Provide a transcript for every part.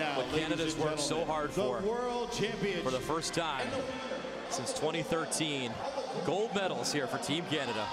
Now, what Canada's worked so hard for World Championship. for the first time since 2013. Gold medals here for Team Canada.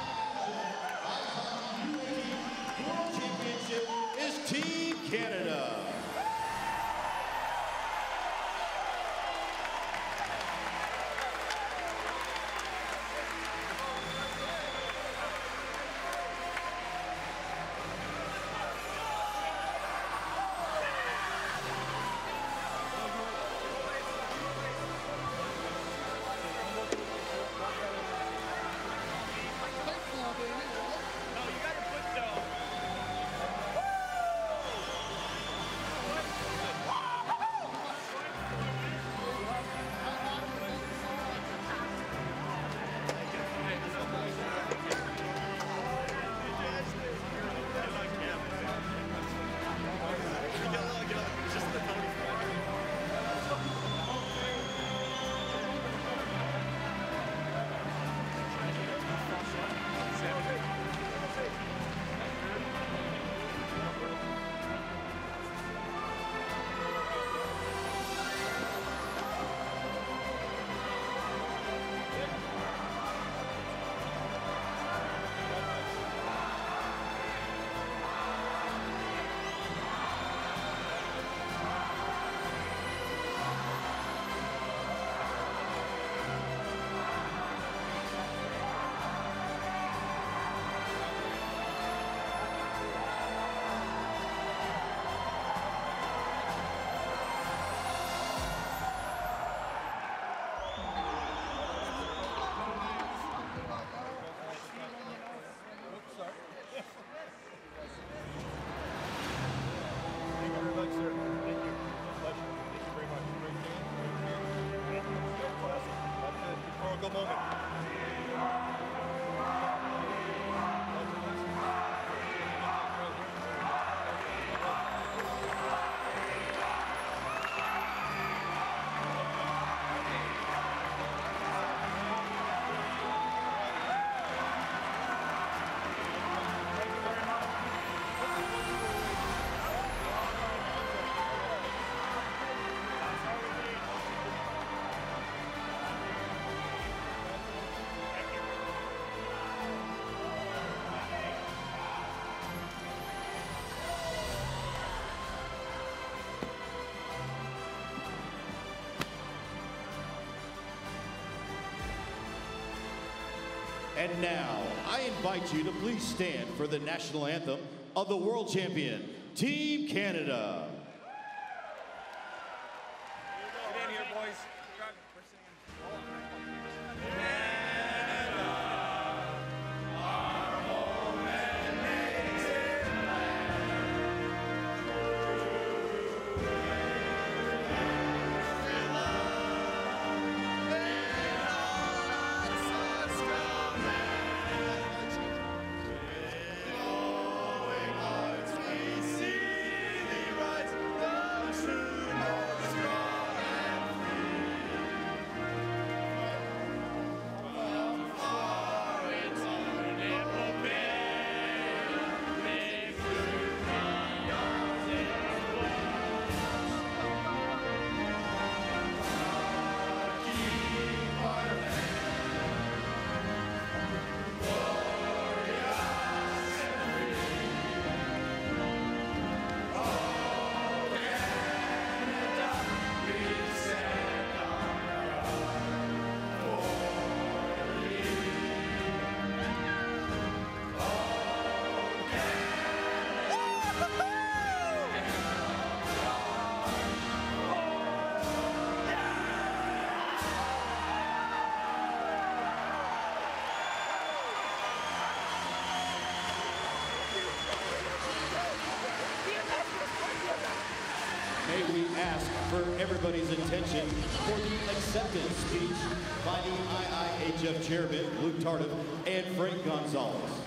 And now, I invite you to please stand for the national anthem of the world champion, Team Canada. Everybody's attention for the acceptance speech by the IIHF chairman, Luc Tardif, and Frank Gonzalez.